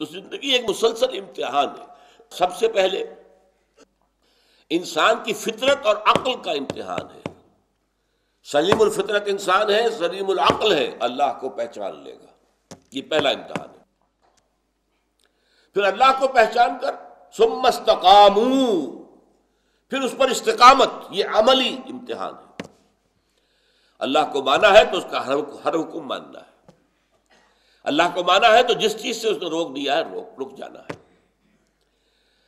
تو زندگی ایک مسلسل امتحان ہے۔ سب سے پہلے انسان کی فطرت اور عقل کا امتحان ہے۔ سلیم الفطرت انسان ہے، سلیم العقل ہے، اللہ کو پہچان لے گا۔ یہ پہلا امتحان ہے۔ پھر اللہ کو پہچان کر سمستقام پھر اس پر استقامت، یہ عملی امتحان ہے۔ اللہ کو مانا ہے تو اس کا ہر حکم ماننا ہے۔ اللہ کو مانا ہے تو جس چیز سے اس نے روک دیا ہے، روک رک جانا ہے۔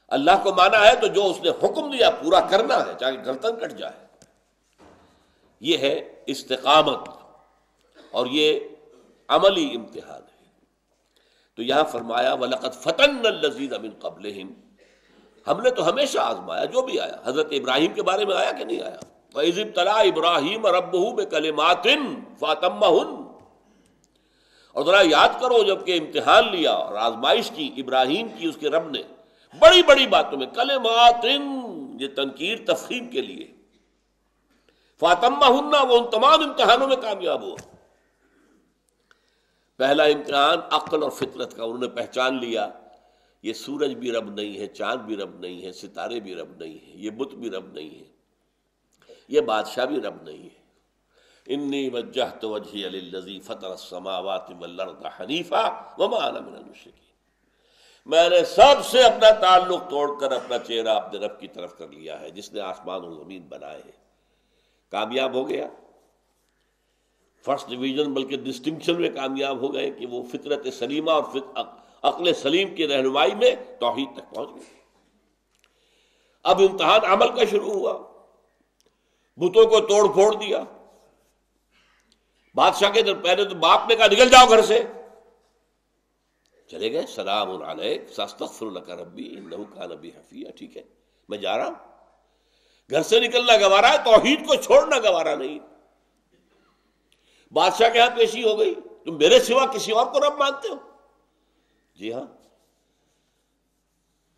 اللہ کو مانا ہے تو جو اس نے حکم دیا، پورا کرنا ہے، چاہے گردن کٹ جائے۔ یہ ہے استقامت اور یہ عملی امتحان ہے۔ تو یہاں فرمایا ولقت فتن الزیز امن قبل ہم نے تو ہمیشہ آزمایا، جو بھی آیا۔ حضرت ابراہیم کے بارے میں آیا کہ نہیں آیا؟ عزب تلا ابراہیم رب بے کلماتن فاطمہ اور ذرا یاد کرو جبکہ امتحان لیا اور آزمائش کی ابراہیم کی اس کے رب نے، بڑی بڑی باتوں میں کلماتن یہ تنقیر تفہیم کے لیے۔ فاطمہ ہننا وہ ان تمام امتحانوں میں کامیاب ہوا۔ پہلا امتحان عقل اور فطرت کا، انہوں نے پہچان لیا۔ یہ سورج بھی رب نہیں ہے، چاند بھی رب نہیں ہے، ستارے بھی رب نہیں ہے یہ بت بھی رب نہیں ہے، یہ بادشاہ بھی رب نہیں ہے۔ انی وجہ تو وجہ علی السماوات والارض حنیفہ وما انا من المشرکین میں نے سب سے اپنا تعلق توڑ کر اپنا چہرہ اپنے رب کی طرف کر لیا ہے، جس نے آسمان و زمین بنائے ہیں۔ کامیاب ہو گیا۔ فرسٹ ڈویژن بلکہ ڈسٹنکشن میں کامیاب ہو گئے کہ وہ فطرت سلیمہ اور عقل سلیم کی رہنمائی میں توحید تک پہنچ گئے۔ اب امتحان عمل کا شروع ہوا۔ بتوں کو توڑ پھوڑ دیا۔ بادشاہ کے در پہلے تو باپ نے کہا نکل جاؤ گھر سے۔ چلے گئے، سلام علیک ربی کا نبی حفیہ۔ ٹھیک ہے، میں جا رہا ہوں۔ گھر سے نکلنا گوارا ہے، توحید کو چھوڑنا گوارا نہیں۔ بادشاہ کے ہاں پیشی ہو گئی۔ تم میرے سوا کسی اور کو رب مانتے ہو؟ جی ہاں۔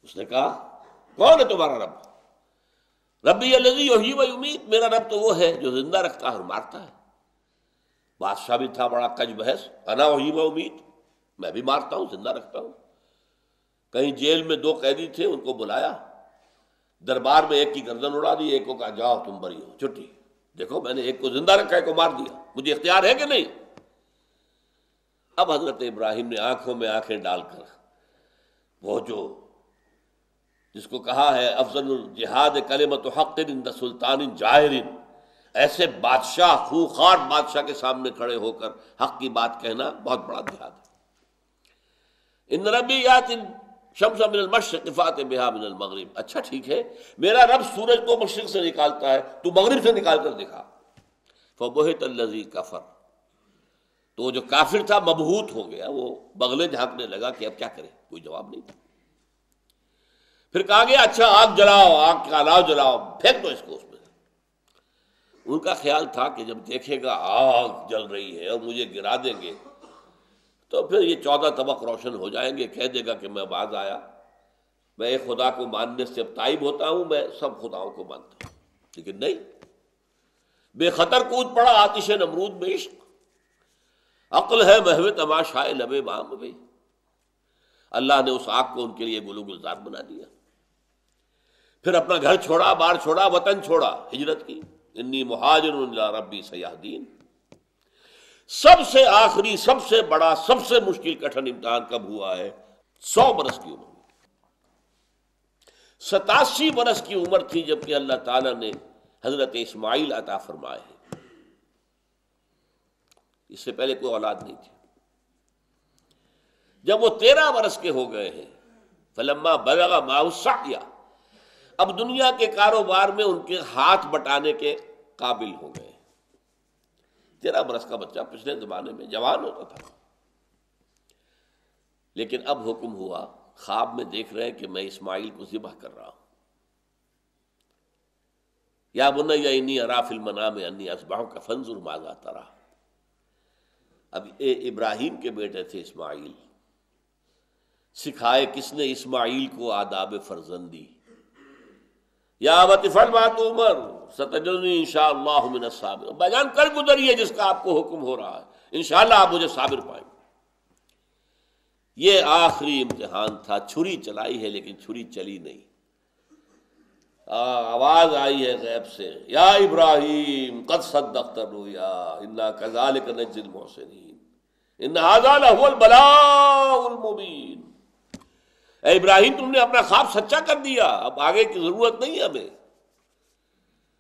اس نے کہا، کون ہے تمہارا رب؟ ربی الزی و امید میرا رب تو وہ ہے جو زندہ رکھتا ہے اور مارتا ہے۔ بادشاہ بھی تھا، بڑا کج بحث۔ انا وہی و امید۔ میں بھی مارتا ہوں، زندہ رکھتا ہوں۔ کہیں جیل میں دو قیدی تھے، ان کو بلایا۔ دربار میں ایک کی گردن اڑا دی، ایک کو کہا، جاؤ تم بری ہو چھٹی دیکھو، میں نے ایک کو زندہ رکھا، ایک کو مار دیا۔ مجھے اختیار ہے کہ نہیں؟ اب حضرت ابراہیم نے آنکھوں میں آنکھیں ڈال کر وہ جو جس کو کہا ہے، افضل الجہاد کلمت حق سلطان جاہر ایسے بادشاہ، خوخار بادشاہ کے سامنے کھڑے ہو کر حق کی بات کہنا بہت بڑا جہاد ہے۔ ان ربی یات شمس من المشرق فات بہا من المغرب۔ اچھا ٹھیک ہے، میرا رب سورج کو مشرق سے نکالتا ہے، تو مغرب سے نکال کر دکھا۔ فبہت الذی کفر۔ تو جو کافر تھا، مبہوت ہو گیا۔ وہ بغلے جھانکنے لگا کہ اب کیا کرے؟ کوئی جواب نہیں۔ پھر کہا گیا اچھا آگ جلاؤ، آگ کا الاؤ جلاؤ، پھینک دو اس کو اس میں۔ ان کا خیال تھا کہ جب دیکھے گا آگ جل رہی ہے اور مجھے گرا دیں گے، تو پھر یہ چودہ طبق روشن ہو جائیں گے، کہہ دے گا کہ میں باز آیا۔ میں ایک خدا کو ماننے سے اب تائب ہوتا ہوں، میں سب خداؤں کو مانتا ہوں۔ لیکن نہیں۔ بے خطر کود پڑا آتش نمرود میں عشق۔ عقل ہے محو تماشا لبے بام بھائی اللہ نے اس آگ کو ان کے لیے گلو گلزار بنا دیا۔ پھر اپنا گھر چھوڑا بار چھوڑا، وطن چھوڑا، ہجرت کی۔ انی مہاجر ربی سیاح دین سب سے آخری، سب سے بڑا، سب سے مشکل کٹھن امتحان کب ہوا ہے؟ سو برس کی عمر۔ ستاسی برس کی عمر تھی جبکہ اللہ تعالی نے حضرت اسماعیل عطا فرمائے اس سے پہلے کوئی اولاد نہیں تھی۔ جب وہ تیرہ برس کے ہو گئے ہیں، فلما بلغا ماؤسا اب دنیا کے کاروبار میں ان کے ہاتھ بٹانے کے قابل ہو گئے۔ تیرہ برس کا بچہ پچھلے زمانے میں جوان ہوتا تھا۔ لیکن اب حکم ہوا، خواب میں دیکھ رہے کہ میں اسماعیل کو ذبح کر رہا ہوں۔ یا بنا یا انی اراف المنا میں انی اسباؤں کا فنزر مانگا ترا۔ اب اے ابراہیم کے بیٹے تھے اسماعیل، سکھائے کس نے اسماعیل کو آداب فرزندی۔ یا فل بات عمر ستجنی ان شاء اللہ من الصابر۔ بیان کر گزریے جس کا آپ کو حکم ہو رہا ہے۔ انشاءاللہ آپ مجھے صابر پائیں یہ آخری امتحان تھا، چھری چلائی ہے لیکن چھری چلی نہیں۔ آواز آئی ہے غیب سے۔ یا ابراہیم، قد صدقت الرؤیا انا كذلك نجزي المحسنين ان هذا له البلاء المبين اے ابراہیم، تم نے اپنا خواب سچا کر دیا، اب آگے کی ضرورت نہیں ہمیں۔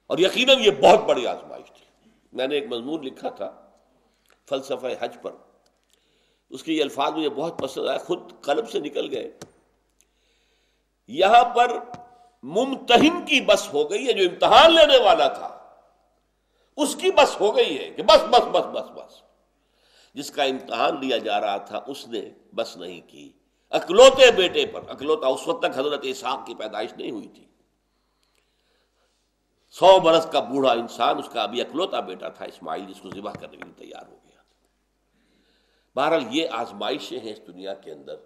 اور یقیناً یہ بہت بڑی آزمائش تھی۔ میں نے ایک مضمون لکھا تھا فلسفہ حج پر۔ اس کے یہ الفاظ مجھے بہت پسند آئے، خود قلب سے نکل گئے۔ یہاں پر ممتحن کی بس ہو گئی ہے، جو امتحان لینے والا تھا۔ اس کی بس ہو گئی ہے کہ بس بس بس بس بس۔ جس کا امتحان لیا جا رہا تھا، اس نے بس نہیں کی۔ اکلوتے بیٹے پر، اکلوتا اس وقت تک حضرت اسحاق کی پیدائش نہیں ہوئی تھی۔ سو برس کا بوڑھا انسان، اس کا ابھی اکلوتا بیٹا تھا، اسماعیل، جس کو ذبح کرنے کے لیے تیار ہو گیا۔ بہرحال یہ آزمائشیں ہیں اس دنیا کے اندر۔